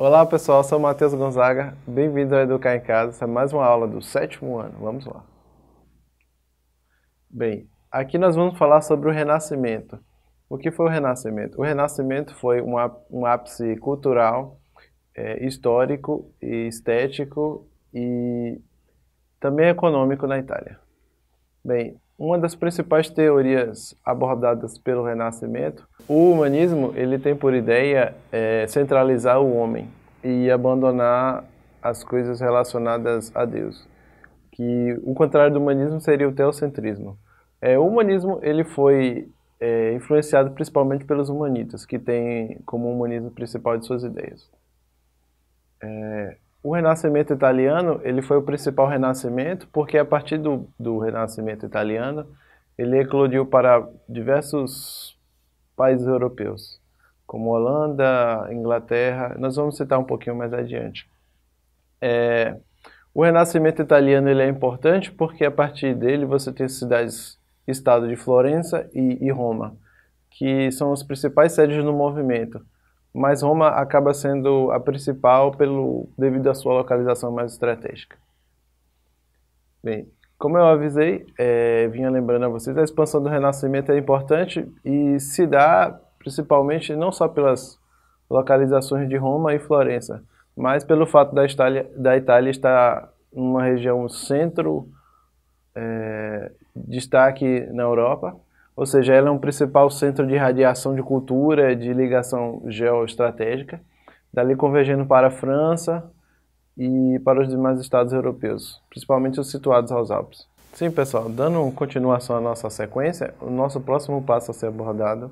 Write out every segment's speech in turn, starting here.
Olá pessoal, sou Matheus Gonzaga, bem-vindo ao Educar em Casa, essa é mais uma aula do sétimo ano, vamos lá. Bem, aqui nós vamos falar sobre o Renascimento. O que foi o Renascimento? O Renascimento foi um, um ápice cultural, é, histórico e estético e também econômico na Itália. Bem, uma das principais teorias abordadas pelo Renascimento, o humanismo ele tem por ideia é, centralizar o homem e abandonar as coisas relacionadas a Deus. Que o contrário do humanismo seria o teocentrismo. É, o humanismo ele foi é, influenciado principalmente pelos humanitas, que têm como humanismo principal de suas ideias. É, o Renascimento italiano ele foi o principal renascimento porque a partir do, do Renascimento italiano ele eclodiu para diversos países europeus, como Holanda, Inglaterra. Nós vamos citar um pouquinho mais adiante. É, o Renascimento italiano ele é importante porque a partir dele você tem as cidades estado de Florença e, e Roma, que são as principais sedes do movimento mas Roma acaba sendo a principal pelo, devido à sua localização mais estratégica. Bem, como eu avisei, é, vinha lembrando a vocês, a expansão do Renascimento é importante e se dá principalmente não só pelas localizações de Roma e Florença, mas pelo fato da Itália, da Itália estar numa região centro, é, destaque na Europa, ou seja, ela é um principal centro de radiação de cultura, de ligação geoestratégica, dali convergendo para a França e para os demais estados europeus, principalmente os situados aos Alpes. Sim, pessoal, dando continuação à nossa sequência, o nosso próximo passo a ser abordado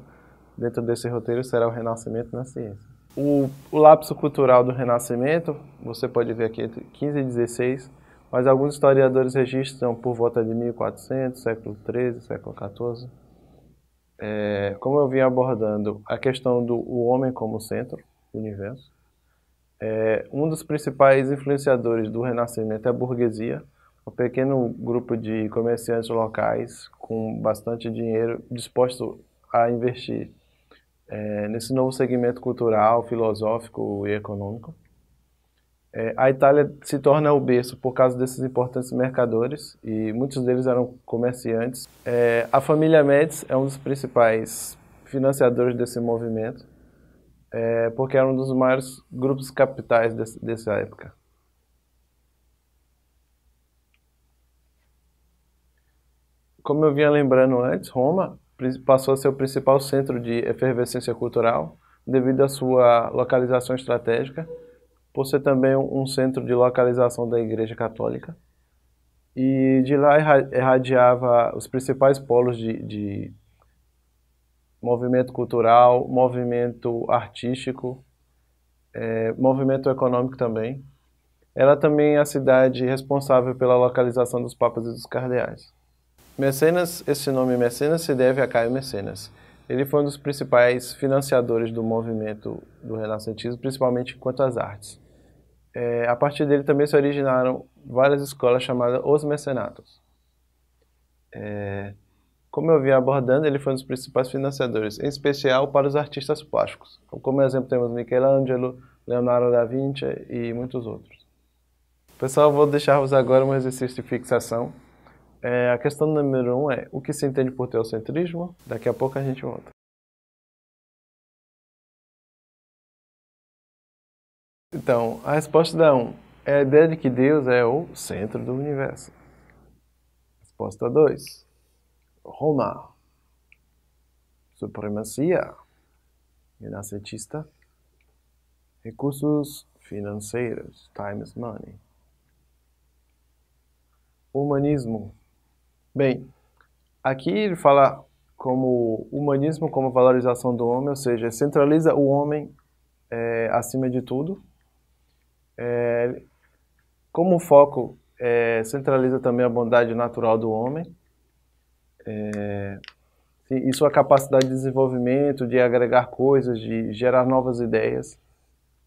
dentro desse roteiro será o Renascimento na ciência. O, o lapso cultural do Renascimento, você pode ver aqui entre 15 e 16, mas alguns historiadores registram por volta de 1400, século 13, século 14 é, como eu vim abordando a questão do o homem como centro do universo, é, um dos principais influenciadores do Renascimento é a burguesia, um pequeno grupo de comerciantes locais com bastante dinheiro disposto a investir é, nesse novo segmento cultural, filosófico e econômico. É, a Itália se torna o berço por causa desses importantes mercadores e muitos deles eram comerciantes. É, a família Médici é um dos principais financiadores desse movimento, é, porque era um dos maiores grupos capitais desse, dessa época. Como eu vinha lembrando antes, Roma passou a ser o principal centro de efervescência cultural devido à sua localização estratégica por ser também um centro de localização da Igreja Católica. E de lá irradiava os principais polos de, de movimento cultural, movimento artístico, é, movimento econômico também. Ela também é a cidade responsável pela localização dos papas e dos cardeais. Mecenas, esse nome Mecenas se deve a Caio Mecenas. Ele foi um dos principais financiadores do movimento do renascentismo, principalmente quanto às artes é, a partir dele também se originaram várias escolas chamadas Os Mecenatos. É, como eu vinha abordando, ele foi um dos principais financiadores, em especial para os artistas plásticos. Como exemplo temos Michelangelo, Leonardo da Vinci e muitos outros. Pessoal, vou deixar-vos agora um exercício de fixação. É, a questão número um é o que se entende por teocentrismo. Daqui a pouco a gente volta. Então, a resposta da 1 um, é a ideia de que Deus é o centro do universo. Resposta 2. Roma. Supremacia. Renascentista. Recursos financeiros. Time is money. Humanismo. Bem, aqui ele fala como humanismo como valorização do homem, ou seja, centraliza o homem é, acima de tudo é, como o foco é, centraliza também a bondade natural do homem é, e sua capacidade de desenvolvimento, de agregar coisas, de gerar novas ideias.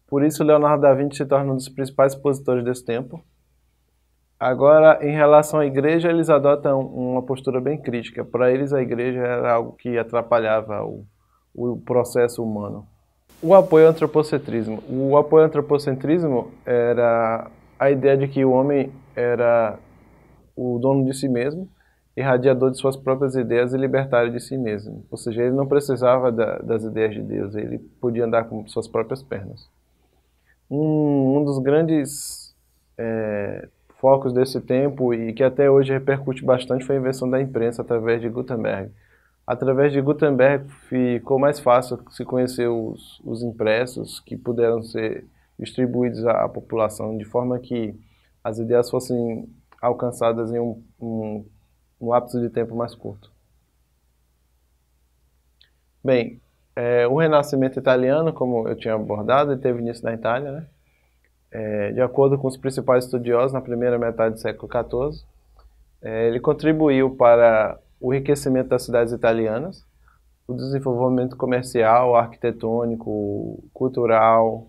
Por isso, Leonardo da Vinci se torna um dos principais expositores desse tempo. Agora, em relação à igreja, eles adotam uma postura bem crítica. Para eles, a igreja era algo que atrapalhava o, o processo humano. O apoio ao antropocentrismo. O apoio ao antropocentrismo era a ideia de que o homem era o dono de si mesmo, irradiador de suas próprias ideias e libertário de si mesmo. Ou seja, ele não precisava da, das ideias de Deus, ele podia andar com suas próprias pernas. Um, um dos grandes é, focos desse tempo e que até hoje repercute bastante foi a invenção da imprensa através de Gutenberg. Através de Gutenberg ficou mais fácil se conhecer os, os impressos que puderam ser distribuídos à, à população de forma que as ideias fossem alcançadas em um, um, um lapso de tempo mais curto. Bem, é, o Renascimento italiano, como eu tinha abordado, teve início na Itália, né? É, de acordo com os principais estudiosos, na primeira metade do século XIV, é, ele contribuiu para o enriquecimento das cidades italianas, o desenvolvimento comercial, arquitetônico, cultural,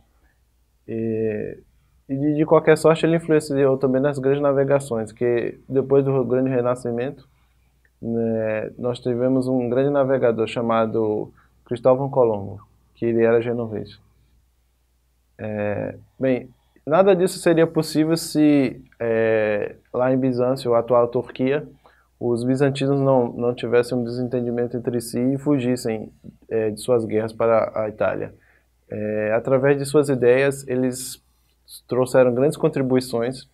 e, e de, qualquer sorte ele influenciou também nas grandes navegações, que depois do grande renascimento, né, nós tivemos um grande navegador chamado Cristóvão Colombo, que ele era genovês. É, bem, nada disso seria possível se é, lá em Bizâncio, a atual Turquia, os bizantinos não, não tivessem um desentendimento entre si e fugissem é, de suas guerras para a Itália. É, através de suas ideias, eles trouxeram grandes contribuições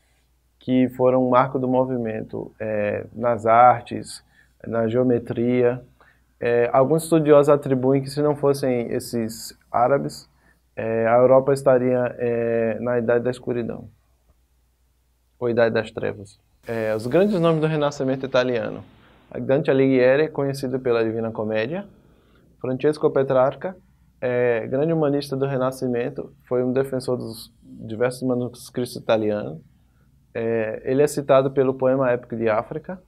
que foram um marco do movimento é, nas artes, na geometria. É, alguns estudiosos atribuem que se não fossem esses árabes, é, a Europa estaria é, na Idade da Escuridão, ou Idade das Trevas. É, os grandes nomes do Renascimento italiano. Dante Alighieri, conhecido pela Divina Comédia. Francesco Petrarca, é, grande humanista do Renascimento, foi um defensor dos diversos manuscritos italianos. É, ele é citado pelo poema épico de África.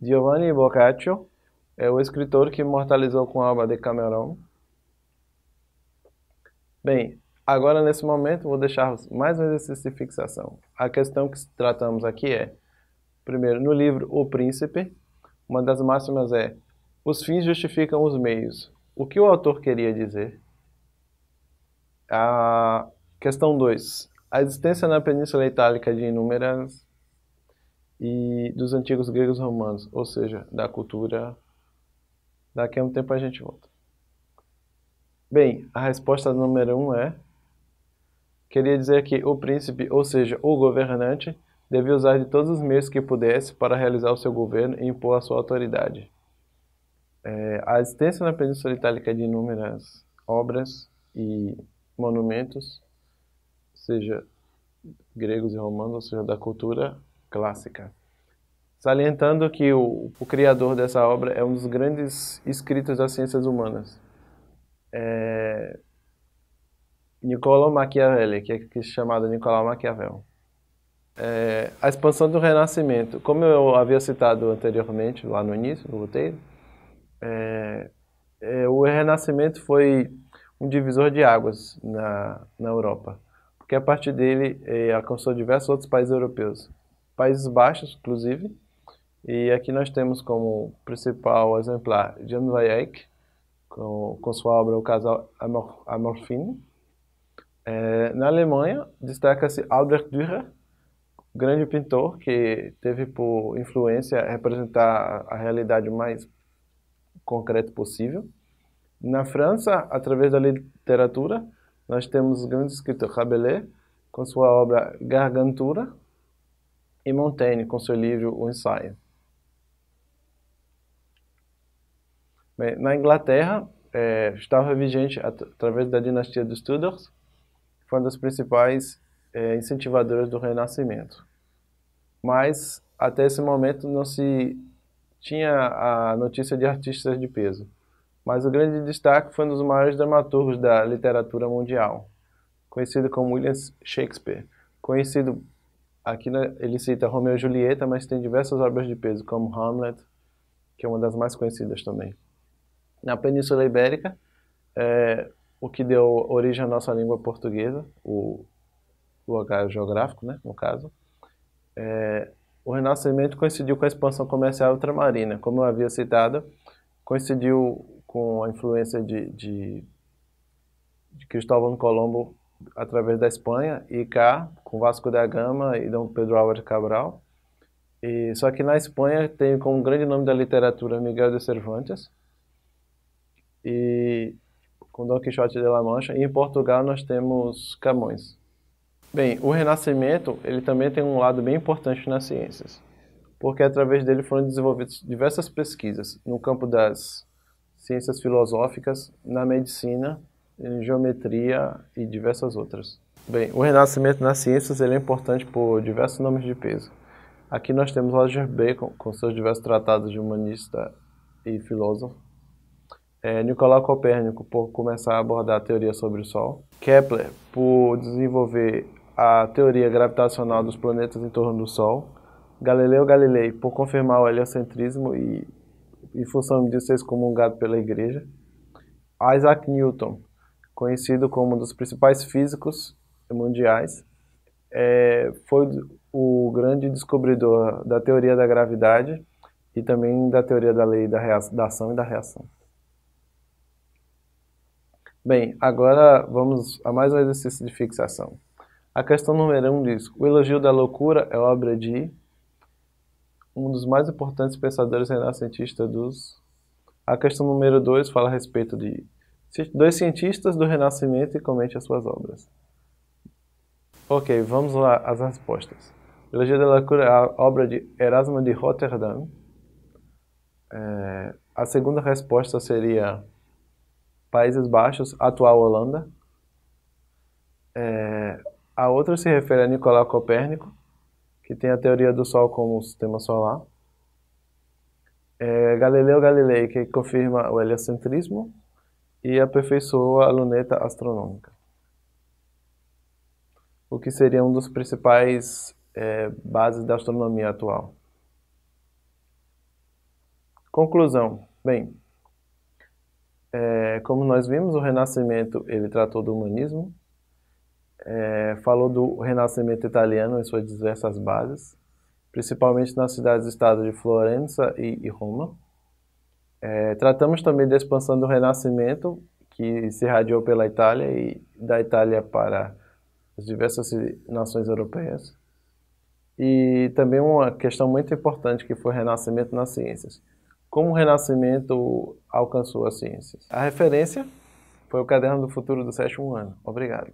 Giovanni Boccaccio é o escritor que imortalizou com a obra de Cameron. Bem, agora nesse momento vou deixar mais um exercício de fixação. A questão que tratamos aqui é, primeiro, no livro O Príncipe, uma das máximas é: os fins justificam os meios. O que o autor queria dizer? A questão 2. A existência na Península Itálica de inúmeras e dos antigos gregos romanos, ou seja, da cultura. Daqui a um tempo a gente volta. Bem, a resposta número 1 um é queria dizer que o príncipe, ou seja, o governante, devia usar de todos os meios que pudesse para realizar o seu governo e impor a sua autoridade. É, a existência na Península Itálica de inúmeras obras e monumentos, seja gregos e romanos, ou seja, da cultura clássica. Salientando que o, o criador dessa obra é um dos grandes escritos das ciências humanas. É, Niccolo Machiavelli, que é, é chamado Nicolau Maquiavel. É, a expansão do Renascimento, como eu havia citado anteriormente, lá no início do roteiro, é, é, o Renascimento foi um divisor de águas na, na Europa, porque a partir dele é, alcançou diversos outros países europeus, Países Baixos, inclusive, e aqui nós temos como principal exemplar Jan van Eyck, com, com sua obra O Casal Amor, Amorfine. É, na Alemanha, destaca-se Albert Dürer, grande pintor que teve por influência representar a realidade mais concreto possível. Na França, através da literatura, nós temos o grande escritor Rabelais, com sua obra Gargantura, e Montaigne, com seu livro O Ensaio. Bem, na Inglaterra, é, estava vigente at através da dinastia dos Tudors, foi uma das principais é, incentivadoras do Renascimento. Mas, até esse momento, não se tinha a notícia de artistas de peso. Mas o grande destaque foi um dos maiores dramaturgos da literatura mundial, conhecido como William Shakespeare. Conhecido, aqui ele cita Romeu e Julieta, mas tem diversas obras de peso, como Hamlet, que é uma das mais conhecidas também. Na Península Ibérica, é, o que deu origem à nossa língua portuguesa, o lugar geográfico, né, no caso, é, o Renascimento coincidiu com a expansão comercial ultramarina. Como eu havia citado, coincidiu com a influência de, de, de Cristóvão Colombo através da Espanha e cá com Vasco da Gama e Dom Pedro Álvares Cabral. E, só que na Espanha tem como grande nome da literatura Miguel de Cervantes e com Dom Quixote de la Mancha. E em Portugal nós temos Camões. Bem, o Renascimento ele também tem um lado bem importante nas ciências, porque através dele foram desenvolvidas diversas pesquisas no campo das ciências filosóficas, na medicina, em geometria e diversas outras. Bem, o renascimento nas ciências ele é importante por diversos nomes de peso. Aqui nós temos Roger Bacon, com seus diversos tratados de humanista e filósofo. É, Nicolau Copérnico, por começar a abordar a teoria sobre o Sol. Kepler, por desenvolver a teoria gravitacional dos planetas em torno do Sol, Galileu Galilei por confirmar o heliocentrismo e, em função disso, ser excomungado pela Igreja, Isaac Newton, conhecido como um dos principais físicos mundiais, é, foi o grande descobridor da teoria da gravidade e também da teoria da lei da, da ação e da reação. Bem, agora vamos a mais um exercício de fixação. A questão número 1 um diz: O elogio da loucura é obra de um dos mais importantes pensadores renascentistas dos. A questão número 2 fala a respeito de dois cientistas do Renascimento e comente as suas obras. Ok, vamos lá às respostas. O elogio da loucura é a obra de Erasmo de Rotterdam. É, a segunda resposta seria Países Baixos, atual Holanda. É, a outra se refere a Nicolau Copérnico, que tem a teoria do Sol como sistema solar. É Galileu Galilei, que confirma o heliocentrismo e aperfeiçoa a luneta astronômica. O que seria um dos principais é, bases da astronomia atual. Conclusão. Bem, é, como nós vimos, o Renascimento ele tratou do humanismo, é, falou do renascimento italiano em suas diversas bases, principalmente nas cidades-estado de Florença e, e Roma. É, tratamos também da expansão do renascimento, que se irradiou pela Itália e da Itália para as diversas nações europeias. E também uma questão muito importante que foi o renascimento nas ciências. Como o renascimento alcançou as ciências? A referência foi o Caderno do Futuro do sétimo ano. Obrigado.